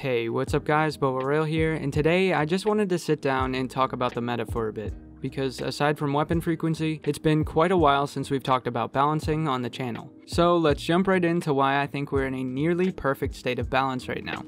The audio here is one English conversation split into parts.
Hey, what's up guys, Rail here, and today I just wanted to sit down and talk about the meta for a bit. Because aside from weapon frequency, it's been quite a while since we've talked about balancing on the channel. So let's jump right into why I think we're in a nearly perfect state of balance right now.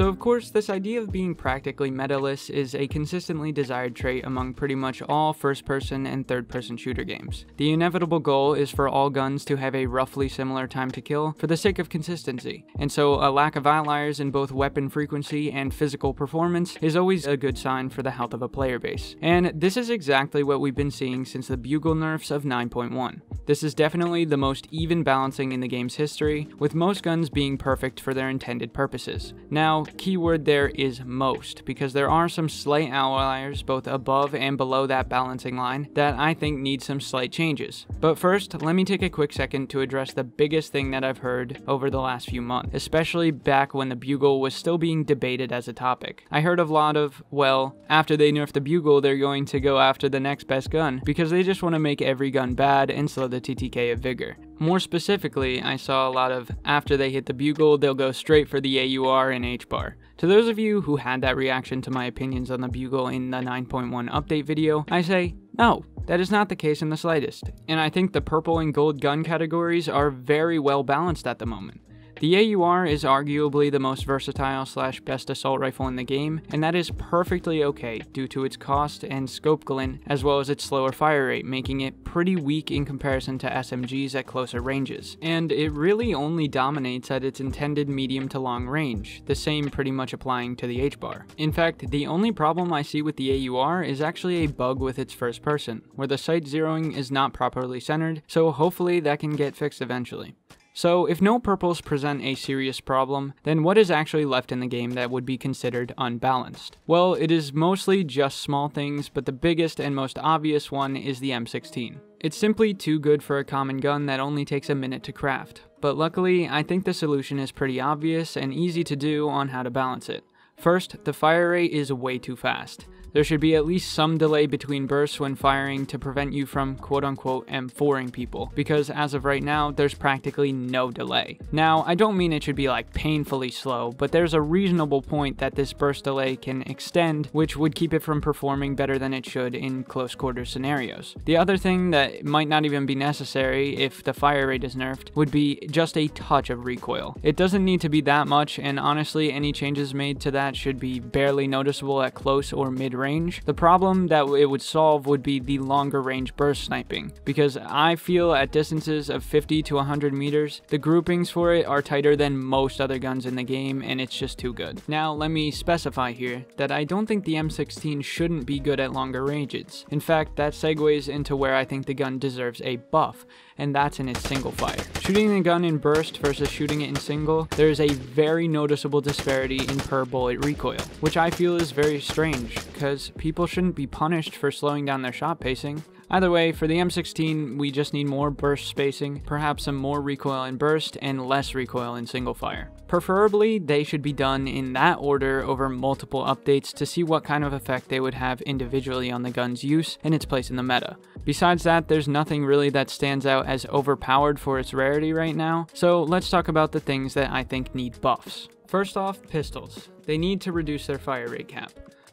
So of course, this idea of being practically metaless is a consistently desired trait among pretty much all first-person and third-person shooter games. The inevitable goal is for all guns to have a roughly similar time to kill for the sake of consistency, and so a lack of outliers in both weapon frequency and physical performance is always a good sign for the health of a player base. And this is exactly what we've been seeing since the bugle nerfs of 9.1. This is definitely the most even balancing in the game's history, with most guns being perfect for their intended purposes. Now, keyword there is most, because there are some slight outliers both above and below that balancing line that I think need some slight changes. But first, let me take a quick second to address the biggest thing that I've heard over the last few months, especially back when the Bugle was still being debated as a topic. I heard a lot of, well, after they nerf the Bugle, they're going to go after the next best gun, because they just want to make every gun bad and slow the TTK of Vigor. More specifically, I saw a lot of after they hit the bugle, they'll go straight for the AUR and H-bar. To those of you who had that reaction to my opinions on the bugle in the 9.1 update video, I say, no, that is not the case in the slightest, and I think the purple and gold gun categories are very well balanced at the moment. The AUR is arguably the most versatile slash best assault rifle in the game, and that is perfectly okay due to its cost and scope glint, as well as its slower fire rate, making it pretty weak in comparison to SMGs at closer ranges. And it really only dominates at its intended medium to long range, the same pretty much applying to the H-bar. In fact, the only problem I see with the AUR is actually a bug with its first person, where the sight zeroing is not properly centered, so hopefully that can get fixed eventually. So if no purples present a serious problem, then what is actually left in the game that would be considered unbalanced? Well, it is mostly just small things, but the biggest and most obvious one is the M16. It's simply too good for a common gun that only takes a minute to craft. But luckily, I think the solution is pretty obvious and easy to do on how to balance it. First, the fire rate is way too fast. There should be at least some delay between bursts when firing to prevent you from quote unquote M4ing people, because as of right now, there's practically no delay. Now, I don't mean it should be like painfully slow, but there's a reasonable point that this burst delay can extend, which would keep it from performing better than it should in close quarter scenarios. The other thing that might not even be necessary if the fire rate is nerfed would be just a touch of recoil. It doesn't need to be that much, and honestly, any changes made to that should be barely noticeable at close or mid range. The problem that it would solve would be the longer range burst sniping, because I feel at distances of 50 to 100 meters, the groupings for it are tighter than most other guns in the game, and it's just too good. Now, let me specify here that I don't think the M16 shouldn't be good at longer ranges. In fact, that segues into where I think the gun deserves a buff, and that's in its single fire. Shooting the gun in burst versus shooting it in single, there is a very noticeable disparity in per bullet recoil, which I feel is very strange, because people shouldn't be punished for slowing down their shot pacing. Either way, for the M16, we just need more burst spacing, perhaps some more recoil in burst, and less recoil in single fire. Preferably, they should be done in that order over multiple updates to see what kind of effect they would have individually on the gun's use and its place in the meta. Besides that, there's nothing really that stands out as overpowered for its rarity right now, so let's talk about the things that I think need buffs. First off, pistols. They need to reduce their fire rate cap.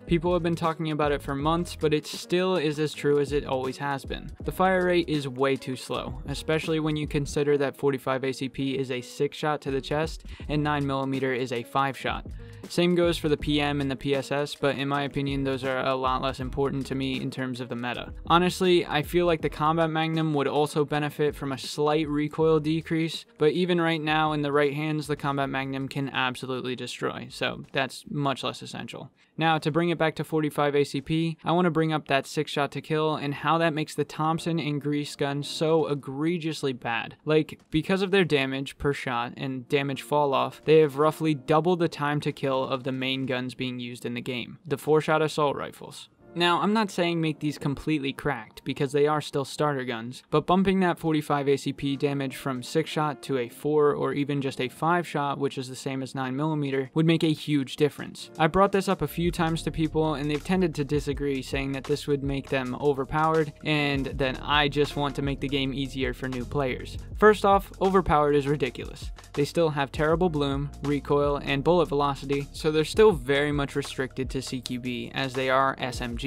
People have been talking about it for months, but it still is as true as it always has been. The fire rate is way too slow, especially when you consider that 45 ACP is a 6 shot to the chest and 9mm is a 5 shot. Same goes for the PM and the PSS, but in my opinion, those are a lot less important to me in terms of the meta. Honestly, I feel like the Combat Magnum would also benefit from a slight recoil decrease, but even right now in the right hands, the Combat Magnum can absolutely destroy, so that's much less essential. Now, to bring it back to 45 ACP, I want to bring up that 6 shot to kill and how that makes the Thompson and Grease gun so egregiously bad. Like, because of their damage per shot and damage fall off, they have roughly double the time to kill of the main guns being used in the game, the 4 shot assault rifles. Now, I'm not saying make these completely cracked, because they are still starter guns, but bumping that 45 ACP damage from 6 shot to a 4 or even just a 5 shot, which is the same as 9mm, would make a huge difference. I brought this up a few times to people, and they've tended to disagree, saying that this would make them overpowered, and that I just want to make the game easier for new players. First off, overpowered is ridiculous. They still have terrible bloom, recoil, and bullet velocity, so they're still very much restricted to CQB as they are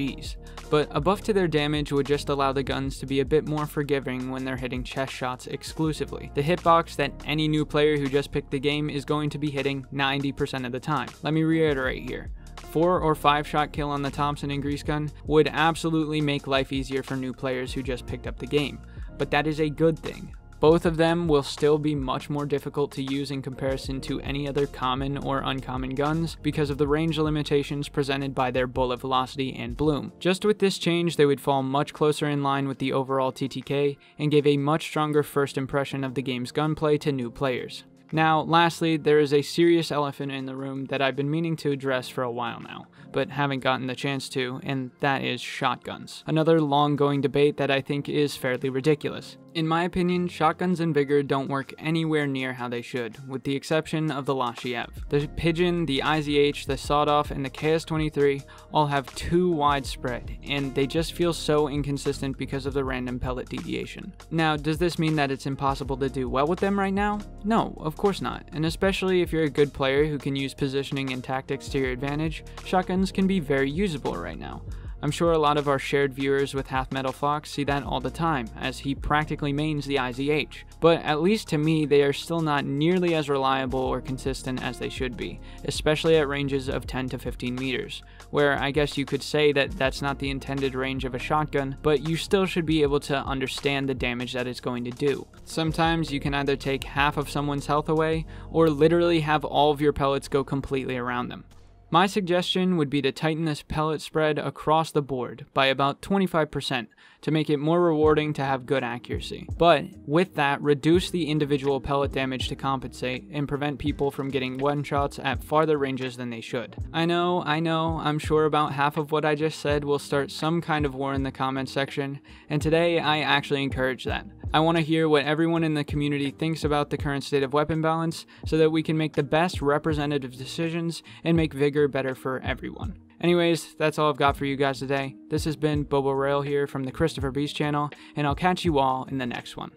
SMGs. But a buff to their damage would just allow the guns to be a bit more forgiving when they're hitting chest shots exclusively. The hitbox that any new player who just picked the game is going to be hitting 90% of the time. Let me reiterate here. 4 or 5 shot kill on the Thompson and Grease gun would absolutely make life easier for new players who just picked up the game, but that is a good thing. Both of them will still be much more difficult to use in comparison to any other common or uncommon guns because of the range limitations presented by their bullet velocity and bloom. Just with this change, they would fall much closer in line with the overall TTK and gave a much stronger first impression of the game's gunplay to new players. Now, lastly, there is a serious elephant in the room that I've been meaning to address for a while now, but haven't gotten the chance to, and that is shotguns. Another long going debate that I think is fairly ridiculous. In my opinion, shotguns and Vigor don't work anywhere near how they should, with the exception of the Lashiev. The Pigeon, the IZH, the Sawed-Off, and the KS-23 all have too wide spread, and they just feel so inconsistent because of the random pellet deviation. Now, does this mean that it's impossible to do well with them right now? No, of course not, and especially if you're a good player who can use positioning and tactics to your advantage, shotguns can be very usable right now. I'm sure a lot of our shared viewers with Half Metal Fox see that all the time, as he practically mains the IZH. But at least to me, they are still not nearly as reliable or consistent as they should be, especially at ranges of 10 to 15 meters, where I guess you could say that that's not the intended range of a shotgun, but you still should be able to understand the damage that it's going to do. Sometimes you can either take half of someone's health away, or literally have all of your pellets go completely around them. My suggestion would be to tighten this pellet spread across the board by about 25% to make it more rewarding to have good accuracy. But with that, reduce the individual pellet damage to compensate and prevent people from getting one shots at farther ranges than they should. I know, I know, I'm sure about half of what I just said will start some kind of war in the comments section, and today I actually encourage that. I want to hear what everyone in the community thinks about the current state of weapon balance so that we can make the best representative decisions and make Vigor better for everyone. Anyways, that's all I've got for you guys today. This has been Bobo Rail here from the Cristiferbeast channel, and I'll catch you all in the next one.